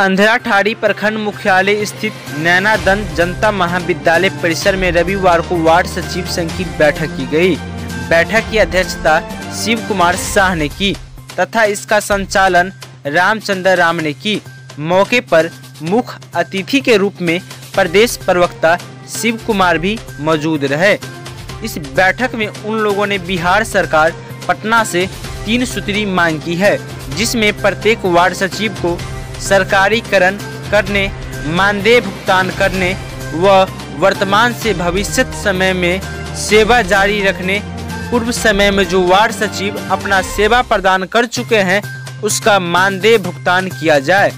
अंधेरा ठाड़ी प्रखंड मुख्यालय स्थित नैना दंत जनता महाविद्यालय परिसर में रविवार को वार्ड सचिव संघ की बैठक की गई। बैठक की अध्यक्षता शिव कुमार शाह ने की तथा इसका संचालन रामचंद्र राम ने की। मौके पर मुख्य अतिथि के रूप में प्रदेश प्रवक्ता शिव कुमार भी मौजूद रहे। इस बैठक में उन लोगों ने बिहार सरकार पटना से तीन सूत्री मांग की है, जिसमें प्रत्येक वार्ड सचिव को सरकारीकरण करने, मानदेय भुगतान करने व वर्तमान से भविष्य समय में सेवा जारी रखने, पूर्व समय में जो वार्ड सचिव अपना सेवा प्रदान कर चुके हैं, उसका मानदेय भुगतान किया जाए।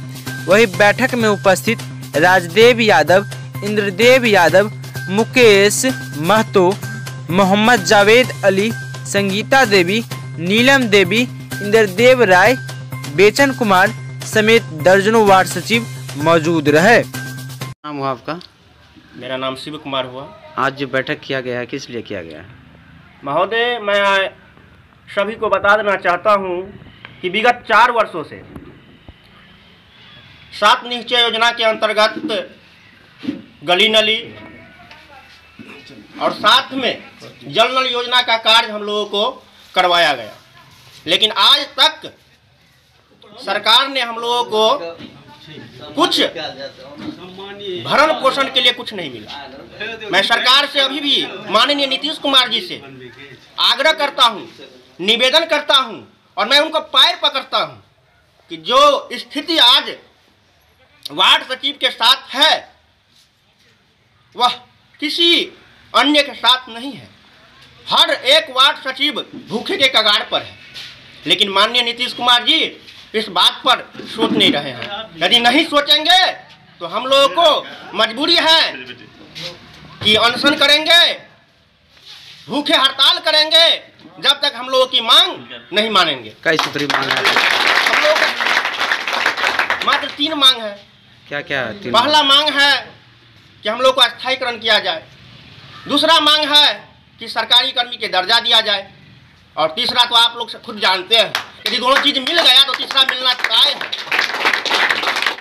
वही बैठक में उपस्थित राजदेव यादव, इंद्रदेव यादव, मुकेश महतो, मोहम्मद जावेद अली, संगीता देवी, नीलम देवी, इंद्रदेव राय, बेचन कुमार समेत दर्जनों वार्ड सचिव मौजूद रहे। नाम हुआ आपका? मेरा नाम शिव कुमार हुआ। आज जो बैठक किया गया है किस लिए किया गया है? महोदय मैं सभी को बता देना चाहता हूँ कि विगत चार वर्षों से सात निश्चय योजना के अंतर्गत गली नली और साथ में जल नल योजना का कार्य हम लोगों को करवाया गया। लेकिन आज तक सरकार ने हम लोगों को कुछ भरण पोषण के लिए कुछ नहीं मिला। मैं सरकार से अभी भी माननीय नीतीश कुमार जी से आग्रह करता हूँ, निवेदन करता हूँ और मैं उनको पैर पकड़ता हूँ कि जो स्थिति आज वार्ड सचिव के साथ है वह किसी अन्य के साथ नहीं है। हर एक वार्ड सचिव भूखे के कगार पर है। लेकिन माननीय नीतीश कुमार जी इस बात पर सोच नहीं रहे हैं। यदि नहीं सोचेंगे तो हम लोगों को मजबूरी है कि अनशन करेंगे भूखे हड़ताल करेंगे जब तक हम लोगों की मांग नहीं मानेंगे। कई सूत्री मांग है। हम लोग मात्र तीन मांग है। क्या क्या तीन? पहला मांग है कि हम लोग को स्थायीकरण किया जाए। दूसरा मांग है कि सरकारी कर्मी के दर्जा दिया जाए। और तीसरा तो आप लोग खुद जानते हैं। यदि दोनों चीज़ मिल गया तो तीसरा मिलना है